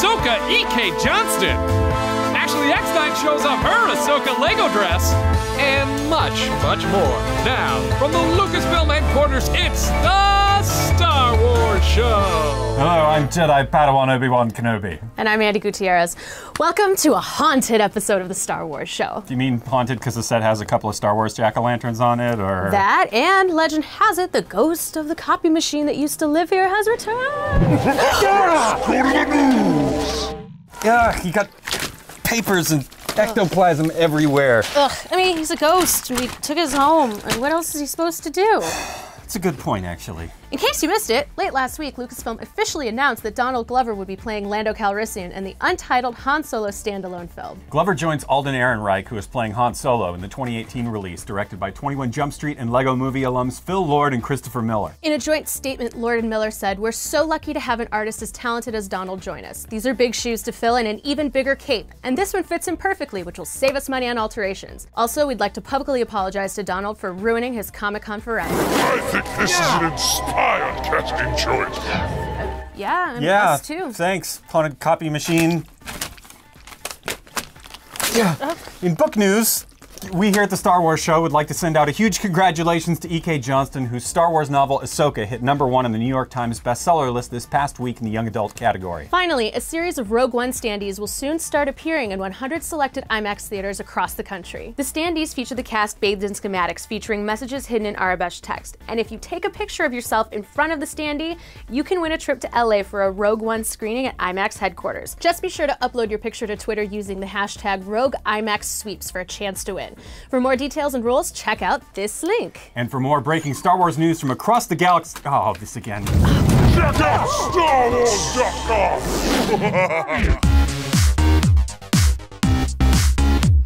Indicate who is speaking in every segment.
Speaker 1: Ahsoka E.K. Johnston. Ashley Eckstein shows off her Ahsoka Lego dress, and much, much more. Now, from the Lucasfilm headquarters, it's the Star Wars Show.
Speaker 2: Hello, I'm Jedi Padawan Obi-Wan Kenobi.
Speaker 3: And I'm Andi Gutierrez. Welcome to a haunted episode of the Star Wars Show.
Speaker 2: Do you mean haunted because the set has a couple of Star Wars jack-o'-lanterns on it, or
Speaker 3: That and legend has it the ghost of the copy machine that used to live here has returned.
Speaker 2: Yeah, you got papers and ectoplasm everywhere.
Speaker 3: Ugh, I mean, he's a ghost. We took his home. And what else is he supposed to do?
Speaker 2: It's a good point, actually.
Speaker 3: In case you missed it, late last week, Lucasfilm officially announced that Donald Glover would be playing Lando Calrissian in the untitled Han Solo standalone film.
Speaker 2: Glover joins Alden Ehrenreich, who is playing Han Solo in the 2018 release, directed by 21 Jump Street and Lego Movie alums Phil Lord and Christopher Miller.
Speaker 3: In a joint statement, Lord and Miller said, We're so lucky to have an artist as talented as Donald join us. These are big shoes to fill and an even bigger cape. And this one fits him perfectly, which will save us money on alterations. Also, we'd like to publicly apologize to Donald for ruining his Comic Con forever.
Speaker 4: I think this is an inspired casting choice.
Speaker 3: Yeah, and
Speaker 2: Yeah,
Speaker 3: us too.
Speaker 2: thanks, haunted copy machine. Yeah. In book news, we here at the Star Wars Show would like to send out a huge congratulations to E.K. Johnston, whose Star Wars novel Ahsoka hit number one on the New York Times bestseller list this past week in the young adult category.
Speaker 3: Finally, a series of Rogue One standees will soon start appearing in 100 selected IMAX theaters across the country. The standees feature the cast bathed in schematics featuring messages hidden in Aurebesh text. And if you take a picture of yourself in front of the standee, you can win a trip to LA for a Rogue One screening at IMAX headquarters. Just be sure to upload your picture to Twitter using the hashtag RogueIMAXSweeps for a chance to win. For more details and rules, check out this link.
Speaker 2: And for more breaking Star Wars news from across the galaxy, oh, this again.
Speaker 4: Check out StarWars.com.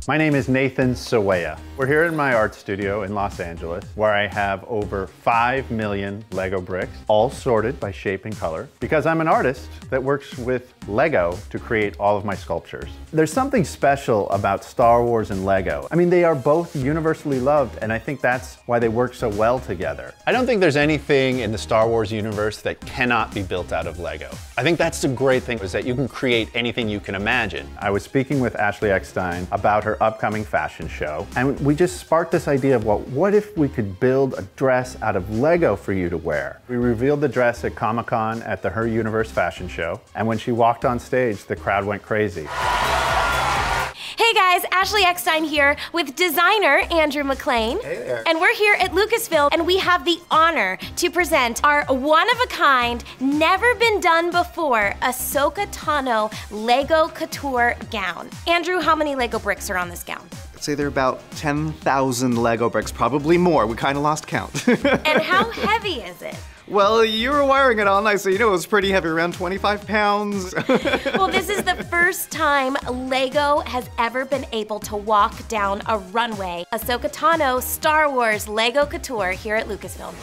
Speaker 5: My name is Nathan Sawaya. We're here in my art studio in Los Angeles where I have over 5 million Lego bricks, all sorted by shape and color, because I'm an artist that works with Lego to create all of my sculptures. There's something special about Star Wars and Lego. I mean, they are both universally loved, and I think that's why they work so well together. I don't think there's anything in the Star Wars universe that cannot be built out of Lego. I think that's the great thing is that you can create anything you can imagine. I was speaking with Ashley Eckstein about her upcoming fashion show, and we just sparked this idea of, well, what if we could build a dress out of Lego for you to wear? We revealed the dress at Comic Con at the Her Universe fashion show, and when she walked on stage, the crowd went crazy.
Speaker 6: Hey guys, Ashley Eckstein here with designer Andrew McLean. Hey there. And we're here at Lucasfilm and we have the honor to present our one of a kind, never been done before Ahsoka Tano Lego Couture gown. Andrew, how many Lego bricks are on this gown?
Speaker 7: I'd say there are about 10,000 Lego bricks, probably more. We kind of lost count.
Speaker 6: And how heavy is it?
Speaker 7: Well, you were wiring it all night, so you know it was pretty heavy, around 25 pounds.
Speaker 6: Well, this is the first time Lego has ever been able to walk down a runway. Ahsoka Tano Star Wars Lego Couture here at Lucasfilm.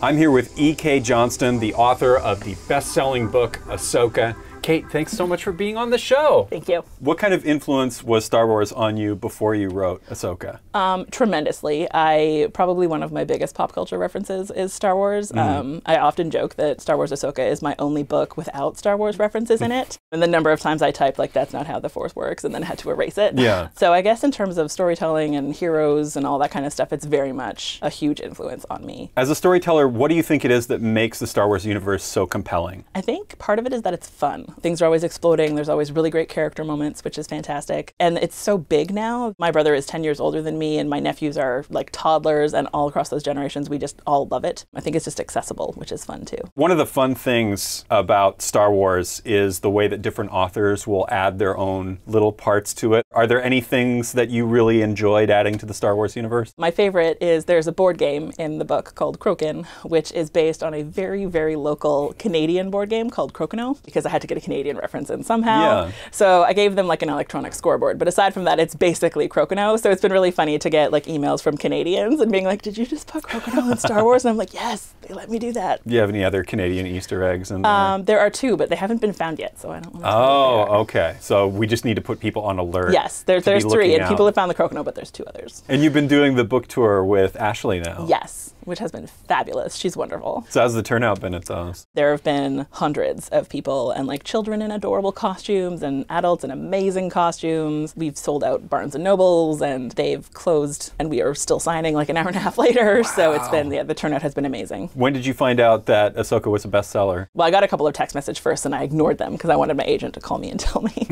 Speaker 2: I'm here with E.K. Johnston, the author of the best-selling book Ahsoka. Kate, thanks so much for being on the show.
Speaker 8: Thank you.
Speaker 2: What kind of influence was Star Wars on you before you wrote Ahsoka?
Speaker 8: Um, tremendously. I probably one of my biggest pop culture references is Star Wars. Um, I often joke that Star Wars Ahsoka is my only book without Star Wars references in it. And the number of times I typed like "That's not how the Force works" and then had to erase it.
Speaker 2: Yeah.
Speaker 8: So I guess in terms of storytelling and heroes and all that kind of stuff, it's very much a huge influence on me.
Speaker 2: As a storyteller, what do you think it is that makes the Star Wars universe so compelling?
Speaker 8: I think part of it is that it's fun. Things are always exploding. There's always really great character moments, which is fantastic. And it's so big now. My brother is 10 years older than me, and my nephews are like toddlers, and all across those generations, we just all love it. I think it's just accessible, which is fun too.
Speaker 2: One of the fun things about Star Wars is the way that different authors will add their own little parts to it. Are there any things that you really enjoyed adding to the Star Wars universe?
Speaker 8: My favorite is there's a board game in the book called Crokin, which is based on a very, very local Canadian board game called Crokinole, because I had to get a Canadian reference in somehow.
Speaker 2: Yeah.
Speaker 8: So I gave them like an electronic scoreboard. But aside from that, it's basically Crokinole. So it's been really funny to get like emails from Canadians and being like, "Did you just put Crokinole in Star Wars?" And I'm like, "Yes, they let me do that."
Speaker 2: Do you have any other Canadian Easter eggs in there?
Speaker 8: Um, there are two, but they haven't been found yet, so I don't. want to
Speaker 2: oh, okay. So we just need to put people on alert.
Speaker 8: Yes, there, there's three, and
Speaker 2: out.
Speaker 8: people have found the Crokinole, but there's two others.
Speaker 2: And you've been doing the book tour with Ashley now.
Speaker 8: Yes, which has been fabulous. She's wonderful.
Speaker 2: So how's the turnout been at those?
Speaker 8: There have been hundreds of people and like children in adorable costumes and adults in amazing costumes. We've sold out Barnes and Nobles and they've closed and we are still signing like an hour and a half later. So it's been, yeah, the turnout has been amazing.
Speaker 2: When did you find out that Ahsoka was a bestseller?
Speaker 8: Well, I got a couple of text message first and I ignored them because I wanted my agent to call me and tell me.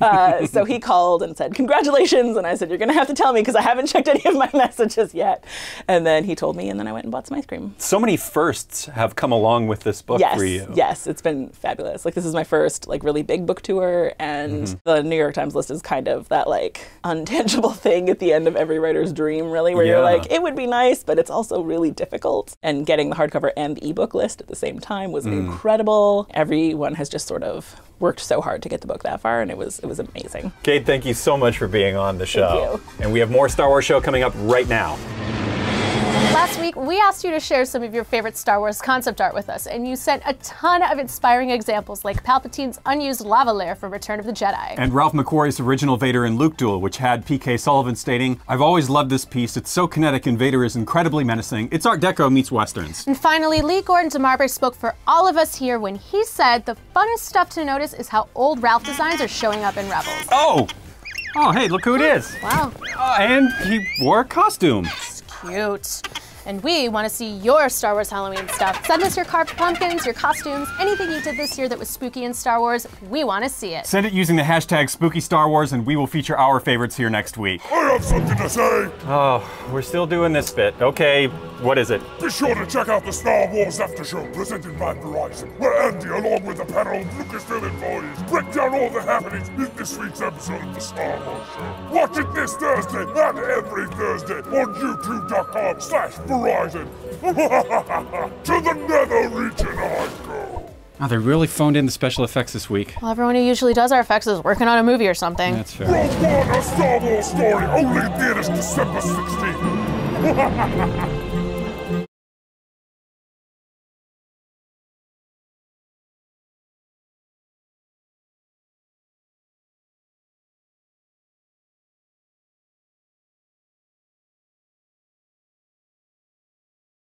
Speaker 8: uh, so he called and said, Congratulations. And I said, You're going to have to tell me because I haven't checked any of my messages yet. And then he told me, and then I went and bought some ice cream.
Speaker 2: So many firsts have come along with this book
Speaker 8: yes,
Speaker 2: for you.
Speaker 8: Yes, it's been fabulous. Like this is my first like really big book tour, and
Speaker 2: Mm-hmm.
Speaker 8: the New York Times list is kind of that like untangible thing at the end of every writer's dream, really, where you're like, it would be nice, but it's also really difficult. And getting the hardcover and the ebook list at the same time was
Speaker 2: Mm.
Speaker 8: incredible. Everyone has just sort of worked so hard to get the book that far, and it was it was amazing.
Speaker 2: Kate, thank you so much for being on the show.
Speaker 8: you.
Speaker 2: And we have more Star Wars show coming up right now.
Speaker 3: Last week, we asked you to share some of your favorite Star Wars concept art with us, and you sent a ton of inspiring examples like Palpatine's unused lava lair from Return of the Jedi.
Speaker 2: And Ralph McQuarrie's original Vader and Luke duel, which had P.K. Sullivan stating, I've always loved this piece. It's so kinetic and Vader is incredibly menacing. It's Art Deco meets Westerns.
Speaker 3: And finally, Lee Gordon DeMarbre spoke for all of us here when he said the funnest stuff to notice is how old Ralph designs are showing up in Rebels.
Speaker 2: Oh! Oh, hey, look who it is.
Speaker 3: Wow,
Speaker 2: Oh, and he wore a costume.
Speaker 3: Cute. And we want to see your Star Wars Halloween stuff. Send us your carved pumpkins, your costumes, anything you did this year that was spooky in Star Wars. We want to see it.
Speaker 2: Send it using the hashtag Spooky Star Wars, and we will feature our favorites here next week.
Speaker 4: I have something to say.
Speaker 2: Oh, we're still doing this bit. Okay, what is it?
Speaker 4: Be sure to check out the Star Wars After Show presented by Verizon, where Andi, along with a panel of Lucasfilm employees, break down all the happenings in this week's episode of the Star Wars Show. Watch it this Thursday and every Thursday on YouTube.com slash Verizon. to the Nether region I go.
Speaker 2: Oh, they really phoned in the special effects this week.
Speaker 3: Well, everyone who usually does our effects is working on a movie or something.
Speaker 2: That's fair.
Speaker 4: Rogue One, a Star Wars story, only in theaters December 16th.